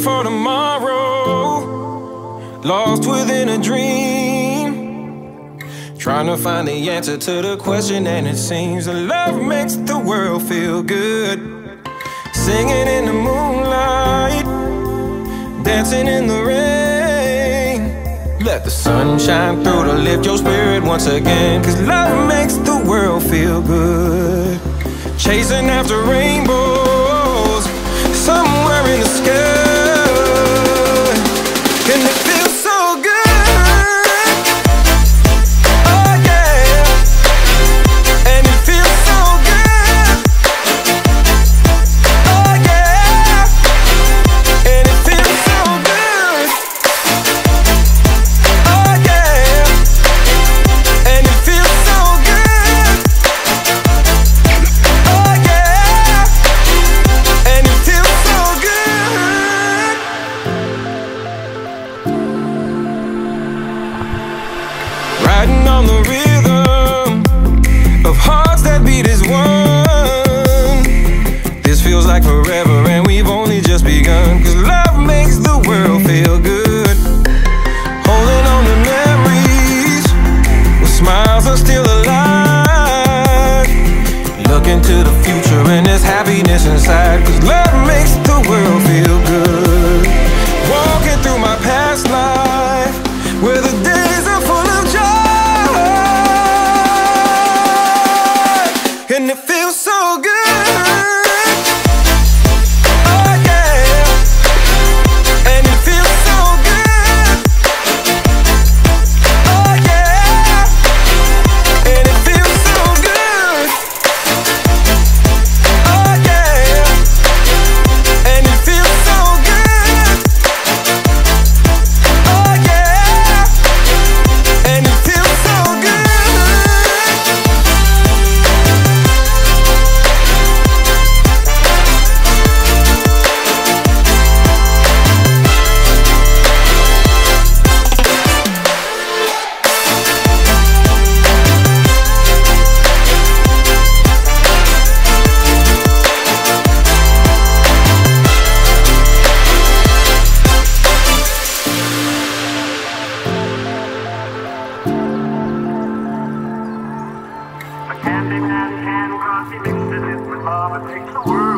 for tomorrow, lost within a dream. Trying to find the answer to the question, and it seems that love makes the world feel good. Singing in the moonlight, dancing in the rain. Let the sun shine through to lift your spirit once again. Cause love makes the world feel good. Chasing after rainbows somewhere in the sky. On the rhythm of hearts that beat as one. This feels like forever, and we've only just begun. Cause love makes the world feel good. Holding on to memories where smiles are still alive. Looking to the future, and there's happiness inside. Cause love makes the world feel good. Walking through my past life where the And it feels mama takes the world.